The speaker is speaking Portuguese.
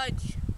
Hadi.